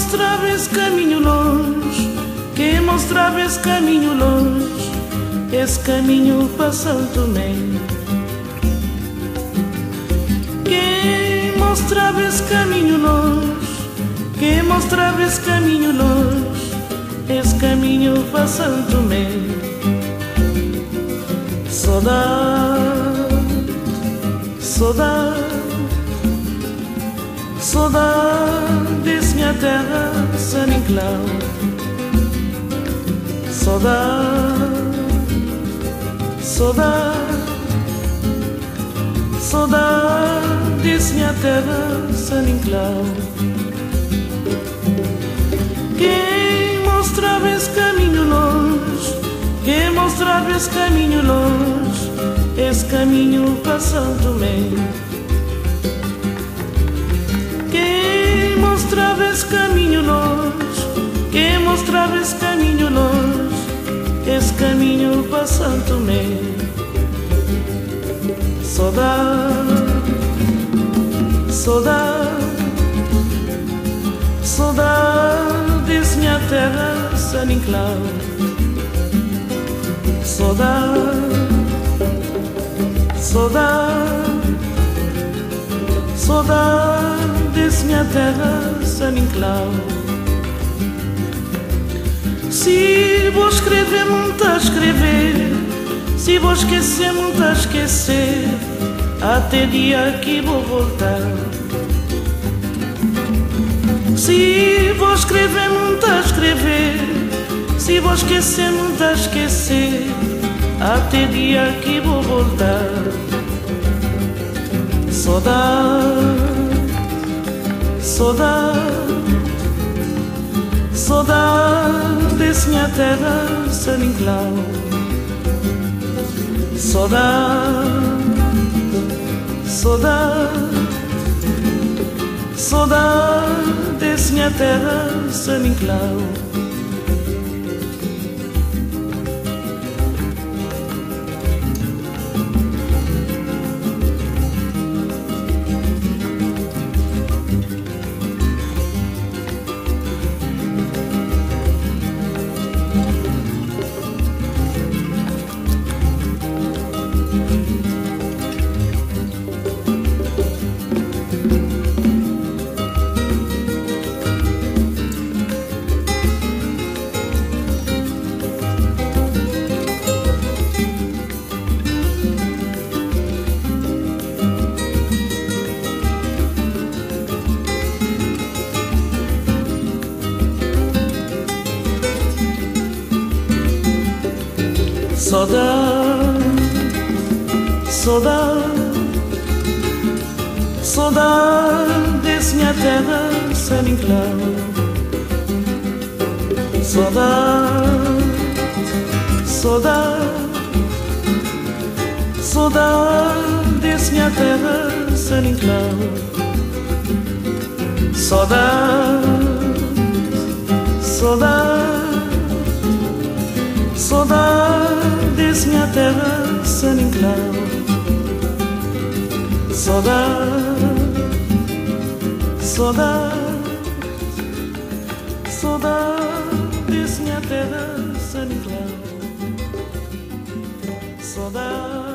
mostrava esse caminho longe, quem mostrava esse caminho longe, esse caminho para Santo Tomé. Quem mostrava esse caminho longe, quem mostrava esse caminho longe, esse caminho para Santo Tomé. Saudade, saudade, saudade minha terra, San Inclau. Saudade, saudade, saudade desse minha terra, San Inclau. Quem mostrava esse caminho longe, quem mostrava esse caminho longe, esse caminho para São esse caminho longe, quem mostrava esse caminho longe, esse caminho para São Tomé. Saudade, saudade, saudade desse minha terra, San Inclau. Saudade, saudade, saudade minha terra, San Inclau. Se vou escrever, muito a escrever. Se vou esquecer, muito a esquecer. Até dia que vou voltar. Se vou escrever, muito a escrever. Se vou esquecer, muito a esquecer. Até dia que vou voltar. Saudade, saudade, Saudades, saudades, minha terra saninclau. Saudade, saudade, saudade saudades, minha terra saninclau. Saudade, saudade desse minha terra, San Inclau. Saudade, saudade, saudade desse minha terra, San Inclau. Saudade, saudade, saudade desse minha terra, San Inclau. Saudade, saudade, saudades minha terra sanidade, saudade.